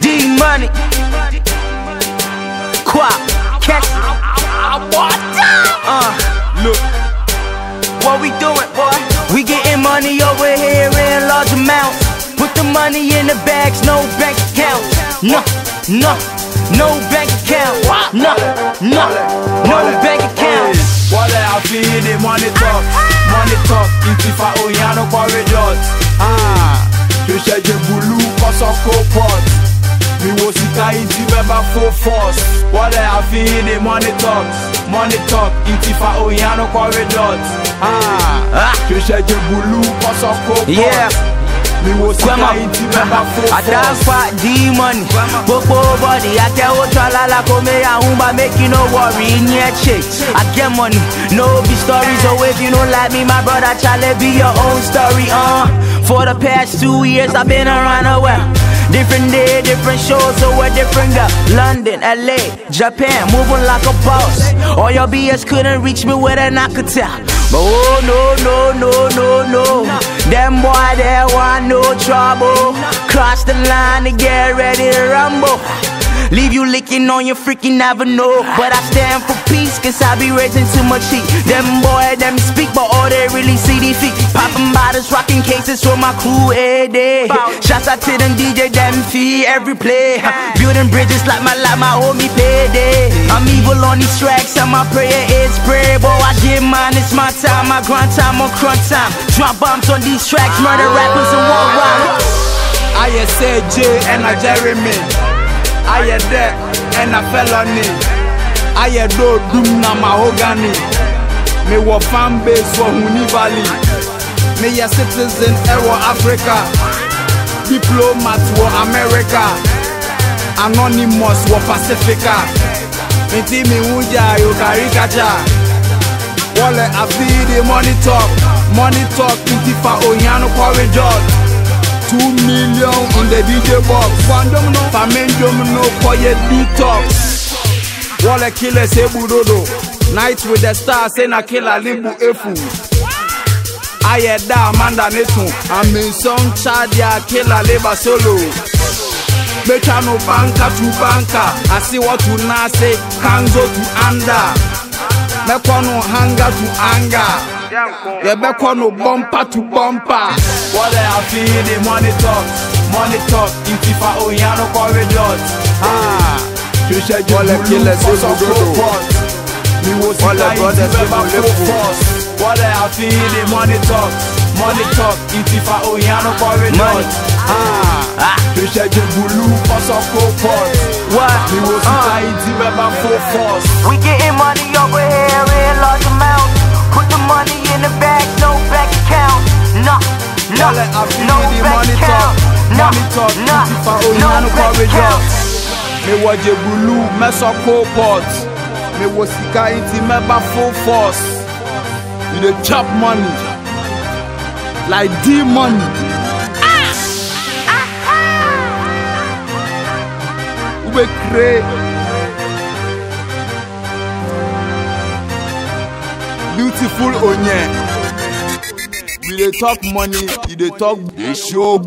Dee Moneey. Kwaw. Catch it. Uh, look. What we doing, boy? We getting money over here in large amounts. Put the money in the bags, no bank account. No, no, no bank account. No, no, no bank account. Wallet, I feel it, money talk. Money talk. If I owe you, no quarrel. Trisha Jebulu koso pot. Mi wo sika inti beba full force. Wale afi the money talk, money talk. Intifa oyano redot. Ah, Trisha Jebulu koso pot. Yeah. Mi wo Grandma, sika inti beba full I dance force. for the money. Gbogbo body, I tell what la come and but make you no worry in your check. I get money, no be stories. So if you don't like me, my brother, to be your own story. Uh, for the past two years, I've been around the world. Different day, different shows, so a different girl. London, LA, Japan, moving like a boss. All your BS couldn't reach me with a knock tell. But oh no, no, no, no, no. Them boy, they want no trouble. Cross the line to get ready to rumble. Leave you licking on your freaking never know. But I stand for peace, cause I be raising too much heat. Them boy, them speak, but all they really see defeat. Popping bottles, rocking cases for my crew eh, eh. every day. Shouts out to them DJ, them fee every play. Building bridges like my like my homie payday. I'm evil on these tracks, and my prayer is pray. Boy, I get mine, it's my time, my grind time on crunch time. Drop bombs on these tracks, murder rappers in one rhyme. ayɛ sɛ J ɛna Jeremy ayɛ dɛ ɛna felony ayɛ dɛ odum na mahogany mewɔ fan base wɔ Huni Valley Me a citizen eh, ẹwọ Africa. Diplomat wọ America. Anonymous wọ Pacifica. Nti mi hu gya yo caricature Wọlé àfi de money talk. Money talk nti fa òyìn kọ́rí jọ́t Two million on the DJ box. Famindom no kọ́ yẹ detox. Wọlé kílẹ̀ sébù dodo. Night with the stars ẹ̀ na kílà níbu efu ayɛ da amanda ne to amensɔn kyadeɛ kela leba solo. Metwa no banka to banka. Asewɔ to naase kanzo to anda. Mɛkɔ no hanga to anga. Yɛbɛkɔ no bɔmpa to bɔmpa wɔdɛ afei de money talk money talk nti fa ohia no kɔre dot hwehwɛ gyebulu kɔsɔ kropɔt miwo sika yi ti bɛba kropɔt force wɔlɛ afi de money talk money talk nti fa ohia no kɔre Money. dot hwehwɛ jebulu kɔsɔ pot What? miwo sika nti bɛba full force We getting money over here in large amounts. Put the money in the bag, no bank account. No, no, Wale afi no the bank money talk, account. Money talk, oh, no, nti fa no ohia no bank account. Me wɔ jebulu mɛsɔ coal pot me wɔ sika nti mɛba full force you dey chop money. Like d money. wube kre beautiful onye. We dey talk money you dey talk. Show